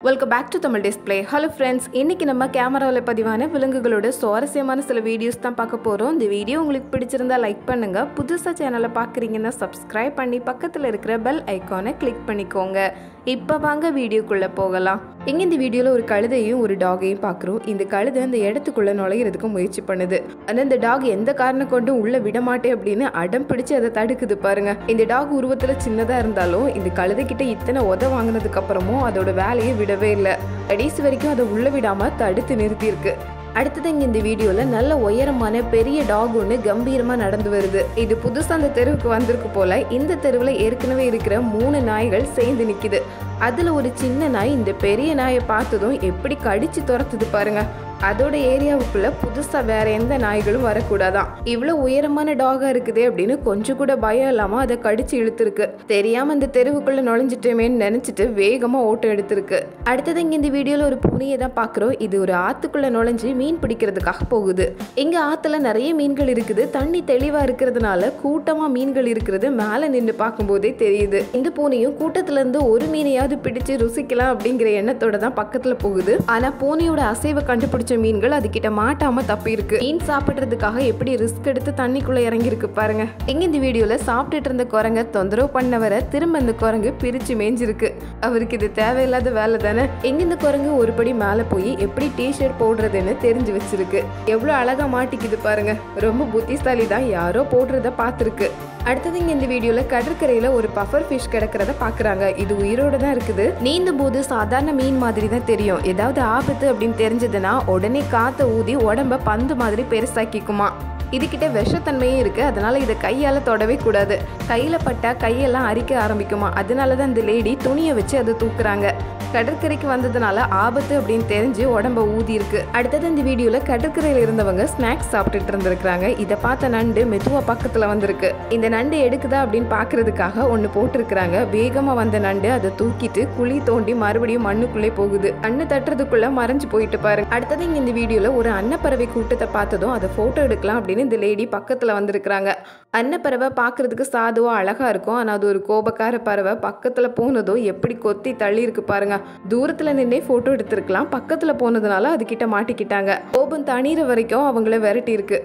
Welcome back to Tamil display hello friends இன்னைக்கு நம்ம கேமராவில் பதிவான விலங்குகளோட சுவாரஸ்யமான சில வீடியோஸ் தான் பார்க்க போகிறோம் இந்த வீடியோ உங்களுக்கு பிடிச்சிருந்தா லைக் பண்ணுங்கள் புதுசாக சேனலை பார்க்குறீங்கன்னா சப்ஸ்கிரைப் பண்ணி பக்கத்தில் இருக்கிற பெல் ஐக்கானை கிளிக் பண்ணிக்கோங்க. இப்போ வாங்க வீடியோக்குள்ளே போகலாம். இங்கே இந்த வீடியோவில் ஒரு கழுதையும் ஒரு டாகையும் பார்க்குறோம் இந்த கழுதை அந்த இடத்துக்குள்ளே நுழையிறதுக்கு முயற்சி பண்ணுது. ஆனால் இந்த டாக் எந்த காரணம் கொண்டும் உள்ளே விட மாட்டேன் அப்படின்னு அடம் பிடிச்சி அதை தடுக்குது பாருங்க. இந்த டாக் உருவத்தில் சின்னதாக இருந்தாலும் இந்த கழுதைக்கிட்ட இத்தனை உத வாங்கினதுக்கு அப்புறமும் அதோட வேலையை விடவே இல்லை. கடைசி வரைக்கும் அதை உள்ளே விடாமல் தடுத்து நிறுத்தியிருக்கு. அடுத்தது இங்க இந்த வீடியோல நல்ல உயரமான பெரிய டாக் ஒன்று கம்பீரமா நடந்து வருது. இது புதுசா அந்த தெருவுக்கு வந்திருக்கு போல இந்த தெருவுல ஏற்கனவே இருக்கிற மூணு நாய்கள் சேர்ந்து நிக்குது. அதுல ஒரு சின்ன நாய் இந்த பெரிய நாயை பார்த்ததும் எப்படி கடிச்சு துரத்துது பாருங்க. அதோட ஏரியாவுக்குள்ள புதுசா வேற எந்த நாய்களும் வரக்கூடாதான். இவ்வளவு உயரமான டாகா இருக்குதே அப்படின்னு கொஞ்சம் கூட பயம் இல்லாம அதை கடிச்சு இழுத்துருக்கு. தெரியாம அந்த தெருவுக்குள்ள நுழைஞ்சிட்டோமேன்னு நினைச்சிட்டு வேகமா ஓட்டம் எடுத்திருக்கு. அடுத்தது இங்க இந்த வீடியோல ஒரு பூனையை தான் பாக்குறோம் இது ஒரு ஆத்துக்குள்ள நுழைஞ்சு மீன் பிடிக்கிறதுக்காக போகுது. இங்க ஆத்துல நிறைய மீன்கள் இருக்குது. தண்ணி தெளிவா இருக்கிறதுனால கூட்டமா மீன்கள் இருக்கிறது மேல நின்று பார்க்கும்போதே தெரியுது. இந்த பூனையும் கூட்டத்துல இருந்து ஒரு மீனையாவது பிடிச்சு ருசிக்கலாம் அப்படிங்கிற எண்ணத்தோட தான் பக்கத்துல போகுது. ஆனா பூனையோட அசைவை கண்டுபிடிச்சு மீன்கள் அதுக்கிட்ட மாட்டாமல் மாட்டாம தப்பி இருக்கு மீன் சாப்பிடுறதுக்காக எப்படி ரிஸ்க் எடுத்து தண்ணிக்குள்ள இறங்கியிருக்கு பாருங்க. எங்க இந்த வீடியோல சாப்பிட்டுட்டு இருந்த குரங்க தொந்தரவு பண்ணவரை திரும்ப இந்த குரங்கு பிரிச்சு மேய்ஞ்சிருக்கு அவருக்கு இது தேவையில்லாத வேலை தானே? எங்க இந்த குரங்கு ஒரு படி மேல போய் எப்படி டிஷர்ட் போடுறதுன்னு தெரிஞ்சு வச்சிருக்கு. எவ்வளவு அழகா மாட்டிக்குது பாருங்க. ரொம்ப புத்திசாலி தான் யாரோ போடுறத பார்த்துருக்கு. அடுத்தது இங்கே இந்த வீடியோல கடற்கரையில ஒரு பஃபர் ஃபிஷ் கிடக்கிறத பாக்குறாங்க. இது உயிரோட தான் இருக்குது. நீந்தும் போது சாதாரண மீன் மாதிரி தான் தெரியும். ஏதாவது ஆபத்து அப்படின்னு தெரிஞ்சதுன்னா உடனே காத்த ஊதி உடம்ப பந்து மாதிரி பெருசாக்கிக்குமா. இதுகிட்ட விஷத்தன்மையும் இருக்கு. அதனால இதை கையால தொடவே கூடாது. கையில பட்டா கையெல்லாம் அரிக்க ஆரம்பிக்குமா. அதனால தான் இந்த லேடி துணியை வச்சு அதை தூக்குறாங்க. கடற்கரைக்கு வந்ததுனால ஆபத்து அப்படின்னு தெரிஞ்சு உடம்ப ஊதி இருக்கு அடுத்தது இந்த வீடியோல கடற்கரையில இருந்தவங்க ஸ்நாக்ஸ் சாப்பிட்டுட்டு இருந்திருக்காங்க இதை பார்த்த நண்டு மெதுவா பக்கத்துல வந்திருக்கு. இந்த நண்டு எடுக்குதா அப்படின்னு பாக்குறதுக்காக ஒன்னு போட்டிருக்கிறாங்க. வேகமா வந்த நண்டு அதை தூக்கிட்டு குழி தோண்டி மறுபடியும் மண்ணுக்குள்ளே போகுது. கண்ணு தட்டுறதுக்குள்ள மறைஞ்சு போயிட்டு பாருங்க அடுத்தது இங்க இந்த வீடியோல ஒரு அன்னப்பறவை கூட்டத்தை பார்த்ததும் அதை போட்டோ எடுக்கலாம் அப்படின்னு இந்த லேடி பக்கத்துல வந்திருக்கிறாங்க. அன்னப்பறவை பார்க்குறதுக்கு சாதுவாக அழகாக இருக்கும். ஆனால் அது ஒரு கோபக்கார பறவை. பக்கத்தில் போனதும் எப்படி கொத்தி தள்ளி இருக்கு பாருங்க. தூரத்தில் நின்றே ஃபோட்டோ எடுத்திருக்கலாம். பக்கத்தில் போனதுனால அதுக்கிட்ட மாட்டிக்கிட்டாங்க. கோபம் தணிகிற வரைக்கும் அவங்கள விரட்டி இருக்கு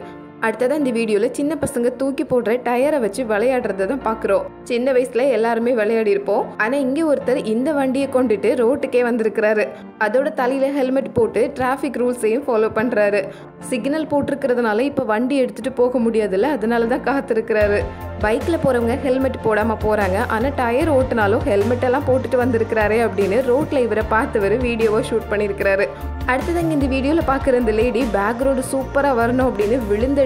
அடுத்ததான் இந்த வீடியோவில் சின்ன பசங்க தூக்கி போடுற டயரை வச்சு விளையாடுறத தான் பார்க்குறோம். சின்ன வயசில் எல்லாருமே விளையாடி இருப்போம். ஆனால் இங்கே ஒருத்தர் இந்த வண்டியை கொண்டுட்டு ரோட்டுக்கே வந்திருக்கிறாரு. அதோட தலையில் ஹெல்மெட் போட்டு டிராஃபிக் ரூல்ஸையும் ஃபாலோ பண்ணுறாரு சிக்னல் போட்டிருக்கிறதுனால இப்போ வண்டி எடுத்துகிட்டு போக முடியாதுல்ல? அதனால தான் காத்திருக்கிறாரு. பைக்கில் போகிறவங்க ஹெல்மெட் போடாமல் போகிறாங்க ஆனால் டயர் ஓட்டினாலும் ஹெல்மெட்டெல்லாம் போட்டுட்டு வந்திருக்கிறாரே அப்படின்னு ரோட்டில் இவரை பார்த்தவர் வீடியோவை ஷூட் பண்ணியிருக்கிறாரு. அடுத்தது இங்கே இந்த வீடியோவில் பார்க்குற இந்த லேடி பேக்ரவுண்டு சூப்பராக வரணும் அப்படின்னு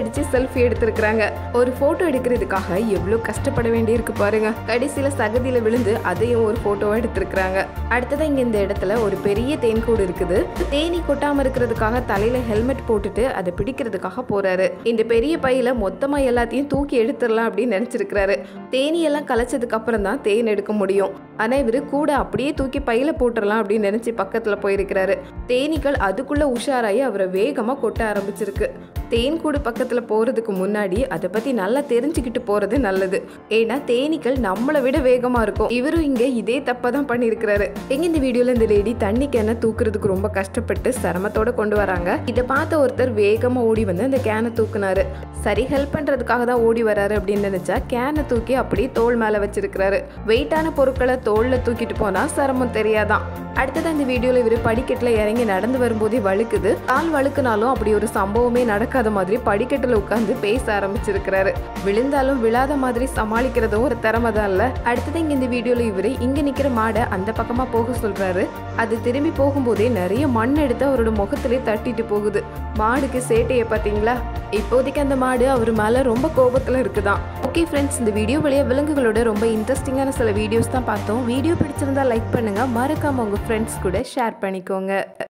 அடிச்சு செல்ஃபி எடுத்திருக்கிறாங்க. ஒரு ஃபோட்டோ எடுக்கிறதுக்காக எவ்வளோ கஷ்டப்பட வேண்டியிருக்கு பாருங்க. கடைசியில் சகதியில் விழுந்து அதையும் ஒரு ஃபோட்டோவாக எடுத்திருக்கிறாங்க. அடுத்தது இங்கே இந்த இடத்துல ஒரு பெரிய தேன்கூடு இருக்குது. தேனி கொட்டாமல் இருக்கிறதுக்காக தலையில் ஹெல்மெட் போட்டுட்டு அதை பிடிக்கிறதுக்காக போறாரு. இந்த பெரிய பையில மொத்தமாக எல்லாத்தையும் தூக்கி எடுத்துடலாம் அப்படின்னு நினச்சிருக்கிறாரு. தேனி எல்லாம் கலைச்சதுக்கு அப்புறம் தான் தேன் எடுக்க முடியும். ஆனால் இவர் கூட அப்படியே தூக்கி பையில போட்டுடலாம் அப்படின்னு நினச்சி பக்கத்தில் போயிருக்கிறாரு. தேனீக்கள் அதுக்குள்ள உஷாராகி அவரை வேகமாக கொட்ட ஆரம்பிச்சிருக்கு. தேன் கூடு பக்கத்தில் போகிறதுக்கு முன்னாடி அதை பற்றி நல்லா தெரிஞ்சுக்கிட்டு போகிறது நல்லது. ஏன்னா தேனீக்கள் நம்மளை விட வேகமாக இருக்கும். இவரும் இங்கே இதே தப்பை தான் பண்ணியிருக்கிறாரு எங்க இந்த வீடியோவில் இந்த லேடி தண்ணி கேனை தூக்குறதுக்கு ரொம்ப கஷ்டப்பட்டு சிரமத்தோட கொண்டு வராங்க. இதை பார்த்த ஒருத்தர் வேகமாக ஓடி வந்து அந்த கேனை தூக்குனாரு. சரி ஹெல்ப் பண்ணுறதுக்காக தான் ஓடி வராரு அப்படின்னு நினச்சா கேனை தூக்கி அப்படியே தோல் மேலே வச்சிருக்கிறாரு. வெயிட்டான பொருட்களை தோளில் தூக்கிட்டு போனால் சிரமம் தெரியாதான். அடுத்தது அந்த வீடியோவில் இவர் படிக்கட்டில் இறங்கி நடந்து வரும்போதே வழுக்குது. கால் வழுக்குனாலும் அப்படி ஒரு சம்பவமே நடக்காத மாதிரி படிக்கட்டில் உட்காந்து பேச ஆரம்பிச்சிருக்கிறாரு. விழுந்தாலும் விழாத மாதிரி சமாளிக்கிறதும் ஒரு திறமை தான் இல்லை. அடுத்தது இங்கே இந்த வீடியோவில் இவர் இங்கே நிற்கிற மாடை அந்த பக்கமாக போக சொல்கிறாரு அது திரும்பி போகும்போதே நிறைய மண் எடுத்து அவரோட முகத்திலே தட்டிட்டு போகுது. மாடுக்கு சேட்டையை பார்த்தீங்களா? இப்போதைக்கு அந்த மாடு அவர் மேலே ரொம்ப கோபத்தில் இருக்குதான். ஓகே ஃப்ரெண்ட்ஸ் இந்த வீடியோ வழியாக விலங்குகளோட ரொம்ப இன்ட்ரெஸ்டிங்கான சில வீடியோஸ் தான் பார்த்தோம். வீடியோ பிடிச்சிருந்தா லைக் பண்ணுங்கள் மறக்காமல் உங்கள் ஃப்ரெண்ட்ஸ் கூட ஷேர் பண்ணிக்கோங்க.